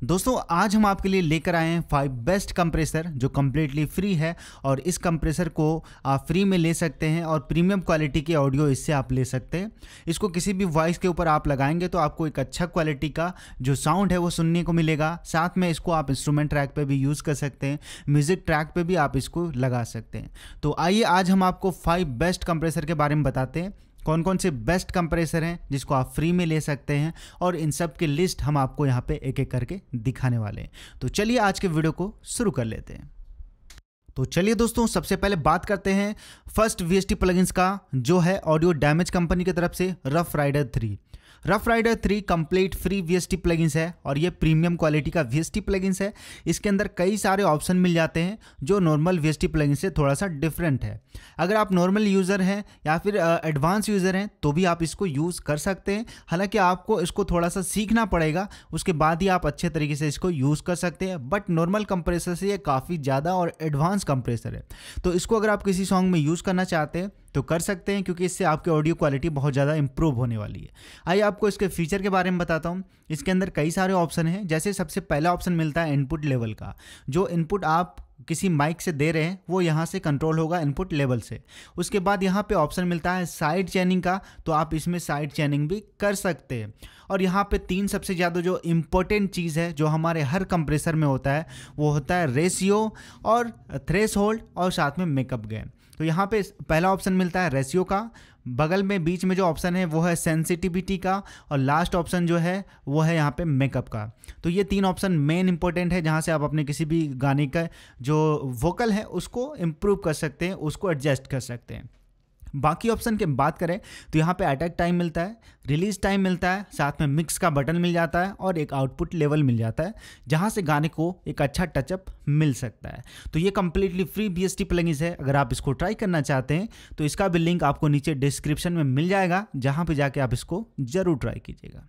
दोस्तों, आज हम आपके लिए लेकर आए हैं फाइव बेस्ट कंप्रेसर जो कम्प्लीटली फ्री है और इस कंप्रेसर को आप फ्री में ले सकते हैं और प्रीमियम क्वालिटी की ऑडियो इससे आप ले सकते हैं। इसको किसी भी वॉइस के ऊपर आप लगाएँगे तो आपको एक अच्छा क्वालिटी का जो साउंड है वो सुनने को मिलेगा। साथ में इसको आप इंस्ट्रूमेंट ट्रैक पर भी यूज़ कर सकते हैं म्यूज़िक ट्रैक पर भी आप इसको लगा सकते हैं। तो आइए आज हम आपको फाइव बेस्ट कंप्रेसर के बारे में बताते हैं। कौन कौन से बेस्ट कंप्रेसर हैं जिसको आप फ्री में ले सकते हैं और इन सब की लिस्ट हम आपको यहाँ पे एक एक करके दिखाने वाले हैं। तो चलिए आज के वीडियो को शुरू कर लेते हैं। तो चलिए दोस्तों, सबसे पहले बात करते हैं फ़र्स्ट वी एस का, जो है ऑडियो डैमेज कंपनी की तरफ़ से rough rider three rough rider three complete free V plugins है और ये प्रीमियम क्वालिटी का वी प्लगइन्स है। इसके अंदर कई सारे ऑप्शन मिल जाते हैं जो नॉर्मल वी प्लगइन से थोड़ा सा डिफरेंट है। अगर आप नॉर्मल यूज़र हैं या फिर एडवांस यूज़र हैं तो भी आप इसको यूज़ कर सकते हैं। हालाँकि आपको इसको थोड़ा सा सीखना पड़ेगा, उसके बाद ही आप अच्छे तरीके से इसको यूज़ कर सकते हैं। बट नॉर्मल कंप्रेसर से ये काफ़ी ज़्यादा और एडवांस कंप्रेसर है। तो इसको अगर आप किसी सॉन्ग में यूज़ करना चाहते हैं तो कर सकते हैं, क्योंकि इससे आपकी ऑडियो क्वालिटी बहुत ज़्यादा इंप्रूव होने वाली है। आइए आपको इसके फीचर के बारे में बताता हूँ। इसके अंदर कई सारे ऑप्शन हैं। जैसे सबसे पहला ऑप्शन मिलता है इनपुट लेवल का। जो इनपुट आप किसी माइक से दे रहे हैं, वो यहाँ से कंट्रोल होगा इनपुट लेवल से। उसके बाद यहाँ पे ऑप्शन मिलता है साइड चैनिंग का तो आप इसमें साइड चैनिंग भी कर सकते हैं। और यहाँ पे तीन सबसे ज़्यादा जो इम्पोर्टेंट चीज़ है, जो हमारे हर कंप्रेसर में होता है, वो होता है रेशियो और थ्रेस होल्ड और साथ में मेकअप गेन तो यहाँ पे पहला ऑप्शन मिलता है रेशियो का। बगल में बीच में जो ऑप्शन है, वो है सेंसिटिविटी का और लास्ट ऑप्शन जो है, वो है यहाँ पे मेकअप का। तो ये तीन ऑप्शन मेन इंपॉर्टेंट है, जहाँ से आप अपने किसी भी गाने का जो वोकल है, उसको इम्प्रूव कर सकते हैं, उसको एडजस्ट कर सकते हैं। बाकी ऑप्शन की बात करें तो यहाँ पे अटैक टाइम मिलता है रिलीज़ टाइम मिलता है, साथ में मिक्स का बटन मिल जाता है और एक आउटपुट लेवल मिल जाता है, जहाँ से गाने को एक अच्छा टचअप मिल सकता है। तो ये completely free B S T है, अगर आप इसको ट्राई करना चाहते हैं तो इसका भी लिंक आपको नीचे डिस्क्रिप्शन में मिल जाएगा, जहाँ पर जाके आप इसको ज़रूर ट्राई कीजिएगा।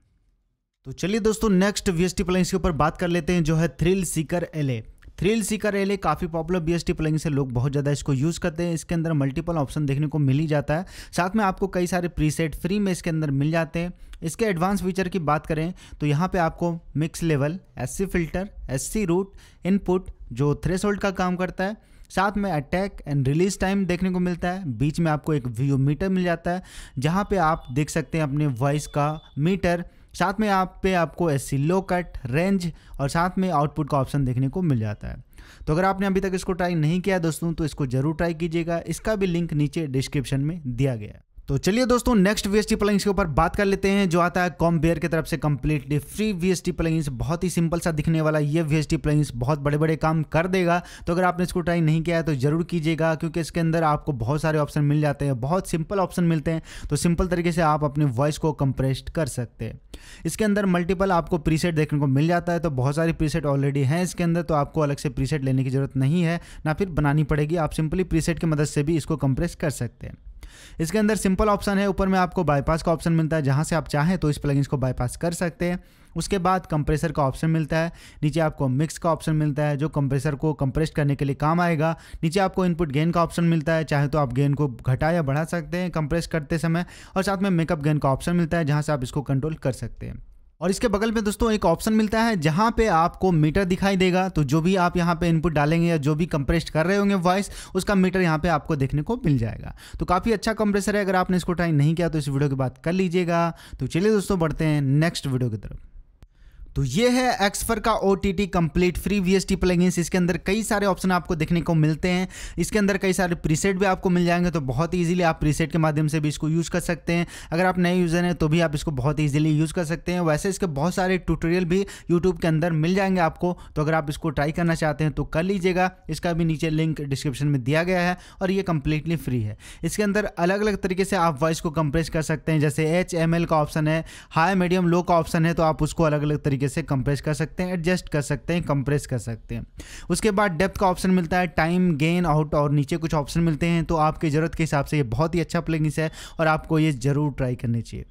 तो चलिए दोस्तों नेक्स्ट वी एस के ऊपर बात कर लेते हैं, जो है thrill seeker LA thrill seeker L काफ़ी popular B S T plugin से लोग बहुत ज़्यादा इसको यूज़ करते हैं। इसके अंदर मल्टीपल ऑप्शन देखने को मिल ही जाता है। साथ में आपको कई सारे प्रीसेट फ्री में इसके अंदर मिल जाते हैं। इसके एडवांस फीचर की बात करें तो यहाँ पे आपको mix level S filter S root input जो थ्रेस का काम करता है। साथ में अटैक एंड रिलीज़ टाइम देखने को मिलता है। बीच में आपको एक व्यू मीटर मिल जाता है, जहाँ पे आप देख सकते हैं अपने वॉइस का मीटर साथ में आप पे आपको एस लो कट रेंज और साथ में आउटपुट का ऑप्शन देखने को मिल जाता है। तो अगर आपने अभी तक इसको ट्राई नहीं किया दोस्तों तो इसको ज़रूर ट्राई कीजिएगा। इसका भी लिंक नीचे डिस्क्रिप्शन में दिया गया है। तो चलिए दोस्तों next V S T plugins के ऊपर बात कर लेते हैं, जो आता है कॉम बेयर की तरफ़ से completely free V S T plugins बहुत ही सिंपल सा दिखने वाला ये वी एस टी प्लगिंग्स बहुत बड़े बड़े काम कर देगा। तो अगर आपने इसको ट्राई नहीं किया है तो ज़रूर कीजिएगा, क्योंकि इसके अंदर आपको बहुत सारे ऑप्शन मिल जाते हैं, बहुत सिंपल ऑप्शन मिलते हैं। तो सिंपल तरीके से आप अपने वॉइस को कंप्रेस्ड कर सकते हैं। इसके अंदर मल्टीपल आपको प्रीसेट देखने को मिल जाता है तो बहुत सारी प्रीसेट ऑलरेडी हैं इसके अंदर तो आपको अलग से प्रीसेट लेने की ज़रूरत नहीं है, ना फिर बनानी पड़ेगी, आप सिंपली प्रीसेट की मदद से भी इसको कंप्रेस कर सकते हैं। इसके अंदर सिंपल ऑप्शन है, ऊपर में आपको बाईपास का ऑप्शन मिलता है, जहाँ से आप चाहें तो इस प्लगइन्स को बाईपास कर सकते हैं। उसके बाद कंप्रेसर का ऑप्शन मिलता है, नीचे आपको मिक्स का ऑप्शन मिलता है, जो कंप्रेसर को कंप्रेस करने के लिए काम आएगा। नीचे आपको इनपुट गेन का ऑप्शन मिलता है, चाहे तो आप गेन को घटा या बढ़ा सकते हैं कंप्रेस करते समय, और साथ में मेकअप गेन का ऑप्शन मिलता है, जहाँ से आप इसको कंट्रोल कर सकते हैं। और इसके बगल में दोस्तों एक ऑप्शन मिलता है जहाँ पे आपको मीटर दिखाई देगा। तो जो भी आप यहाँ पे इनपुट डालेंगे या जो भी कंप्रेस्ड कर रहे होंगे वॉइस उसका मीटर यहाँ पे आपको देखने को मिल जाएगा। तो काफ़ी अच्छा कंप्रेसर है। अगर आपने इसको ट्राई नहीं किया तो इस वीडियो की बात कर लीजिएगा। तो चलिए दोस्तों, बढ़ते हैं नेक्स्ट वीडियो की तरफ़। तो ये है एक्सफर का O T T complete free V S T plugins इसके अंदर कई सारे ऑप्शन आपको देखने को मिलते हैं। इसके अंदर कई सारे प्रीसेट भी आपको मिल जाएँगे तो बहुत ईजिली आप प्रीसेट के माध्यम से भी इसको यूज़ कर सकते हैं। अगर आप नए यूज़र हैं तो भी आप इसको बहुत ईजिली यूज़ कर सकते हैं। वैसे इसके बहुत सारे ट्यूटोरियल भी यूट्यूब के अंदर मिल जाएँगे आपको। तो अगर आप इसको ट्राई करना चाहते हैं तो कर लीजिएगा। इसका भी नीचे लिंक डिस्क्रिप्शन में दिया गया है और ये कम्प्लीटली फ्री है। इसके अंदर अलग अलग तरीके से आप वॉइस को कंप्रेस कर सकते हैं। जैसे एच एम एल का ऑप्शन है हाई मीडियम लो का ऑप्शन है तो आप उसको अलग अलग तरीके से कंप्रेस कर सकते हैं एडजस्ट कर सकते हैं कंप्रेस कर सकते हैं। उसके बाद डेप्थ का ऑप्शन मिलता है टाइम गेन आउट और नीचे कुछ ऑप्शन मिलते हैं तो आपकी ज़रूरत के हिसाब से ये बहुत ही अच्छा प्लगइन्स है और आपको ये ज़रूर ट्राई करनी चाहिए।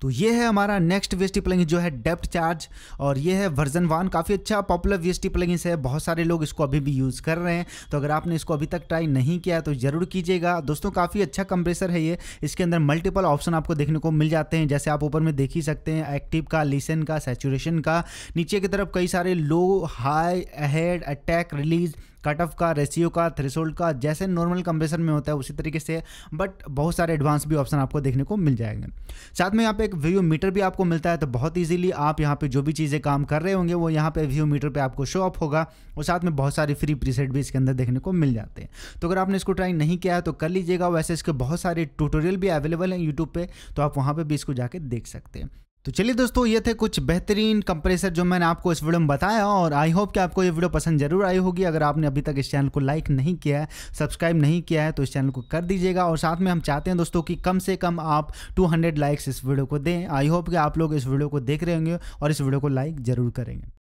तो ये है हमारा नेक्स्ट वी एस प्लगिन जो है डेप्थ चार्ज और ये है वर्जन वन काफ़ी अच्छा पॉपुलर वी एस प्लगिन है, बहुत सारे लोग इसको अभी भी यूज़ कर रहे हैं। तो अगर आपने इसको अभी तक ट्राई नहीं किया तो ज़रूर कीजिएगा। दोस्तों, काफ़ी अच्छा कंप्रेसर है ये। इसके अंदर मल्टीपल ऑप्शन आपको देखने को मिल जाते हैं, जैसे आप ऊपर में देख ही सकते हैं एक्टिव का लिसन का सेचुरेशन का। नीचे की तरफ़ कई सारे low high ahead attack release cut off का रेशियो का थ्रेसोल्ड का, जैसे नॉर्मल कंप्रेसर में होता है, उसी तरीके से बट बहुत सारे एडवांस भी ऑप्शन आपको देखने को मिल जाएँगे। साथ में यहाँ पे एक व्यू मीटर भी आपको मिलता है तो बहुत ईजिली आप यहाँ पे जो भी चीज़ें काम कर रहे होंगे, वो यहाँ पे व्यू मीटर पे आपको शो अप होगा, और साथ में बहुत सारे फ्री प्रीसेट भी इसके अंदर देखने को मिल जाते हैं। तो अगर आपने इसको ट्राई नहीं किया है तो कर लीजिएगा, वैसे इसके बहुत सारे ट्यूटोरियल भी अवेलेबल हैं यूट्यूब पर तो आप वहाँ पर भी इसको जाके देख सकते हैं। तो चलिए दोस्तों, ये थे कुछ बेहतरीन कंप्रेसर जो मैंने आपको इस वीडियो में बताया और आई होप कि आपको ये वीडियो पसंद ज़रूर आई होगी। अगर आपने अभी तक इस चैनल को लाइक नहीं किया है, सब्सक्राइब नहीं किया है तो इस चैनल को कर दीजिएगा और साथ में हम चाहते हैं दोस्तों कि कम से कम आप 200 लाइक्स इस वीडियो को दें। आई होप कि आप लोग इस वीडियो को देख रहे होंगे और इस वीडियो को लाइक ज़रूर करेंगे।